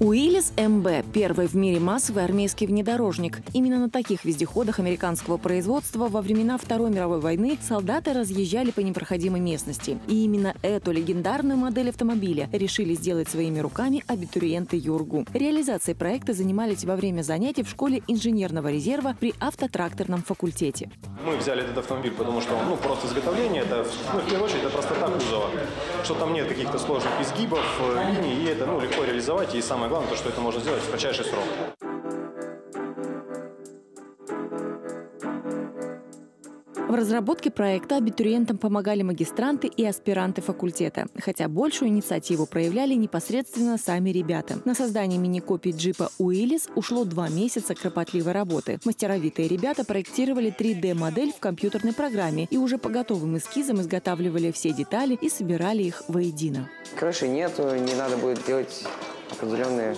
Уиллис МБ – первый в мире массовый армейский внедорожник. Именно на таких вездеходах американского производства во времена Второй мировой войны солдаты разъезжали по непроходимой местности. И именно эту легендарную модель автомобиля решили сделать своими руками абитуриенты ЮРГУ. Реализацией проекта занимались во время занятий в школе инженерного резерва при автотракторном факультете. Мы взяли этот автомобиль, потому что ну, просто изготовление, это, ну, в первую очередь, это простота кузова. Что там нет каких-то сложных изгибов, э, линий, и это ну, легко реализовать. И самое главное, то, что это можно сделать в кратчайший срок. В разработке проекта абитуриентам помогали магистранты и аспиранты факультета, хотя большую инициативу проявляли непосредственно сами ребята. На создание мини-копий джипа Уиллис ушло два месяца кропотливой работы. Мастеровитые ребята проектировали 3D-модель в компьютерной программе и уже по готовым эскизам изготавливали все детали и собирали их воедино. Крыши нету, не надо будет делать определенные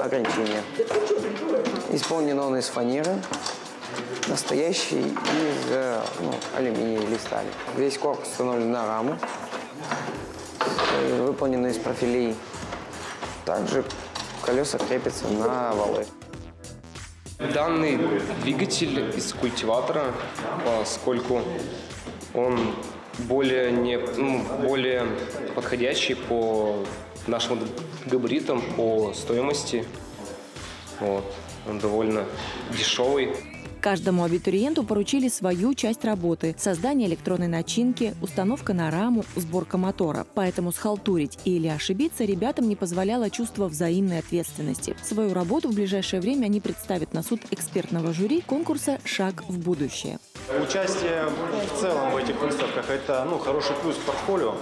ограничения. Исполнен он из фанеры, настоящий из э, ну, алюминия или стали. Весь корпус установлен на раму, э, выполнен из профилей. Также колеса крепятся на валы. Данный двигатель из культиватора, поскольку он более, не, ну, более подходящий по нашим габаритам, по стоимости. Вот. Он довольно дешевый. Каждому абитуриенту поручили свою часть работы – создание электронной начинки, установка на раму, сборка мотора. Поэтому схалтурить или ошибиться ребятам не позволяло чувство взаимной ответственности. Свою работу в ближайшее время они представят на суд экспертного жюри конкурса «Шаг в будущее». Участие в целом в этих выставках – это ну, хороший плюс к портфолио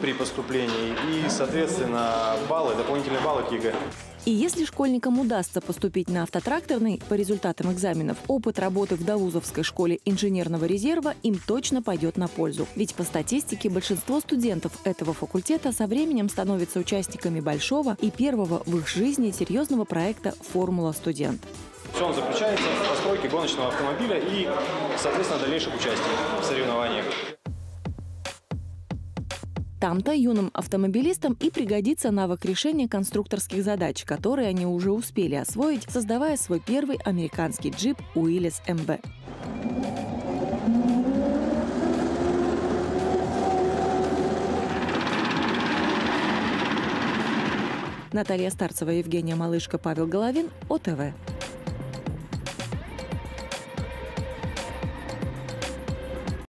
при поступлении и, соответственно, баллы, дополнительные баллы к ЕГЭ. И если школьникам удастся поступить на автотракторный по результатам экзаменов, опыт работы в довузовской школе инженерного резерва им точно пойдет на пользу. Ведь по статистике большинство студентов этого факультета со временем становятся участниками большого и первого в их жизни серьезного проекта «Формула студент». Все он заключается в постройке гоночного автомобиля и, соответственно, дальнейших участий в соревнованиях. Там-то юным автомобилистам и пригодится навык решения конструкторских задач, которые они уже успели освоить, создавая свой первый американский джип Уиллис МБ. Наталья Старцева, Евгения Малышка, Павел Головин, ОТВ.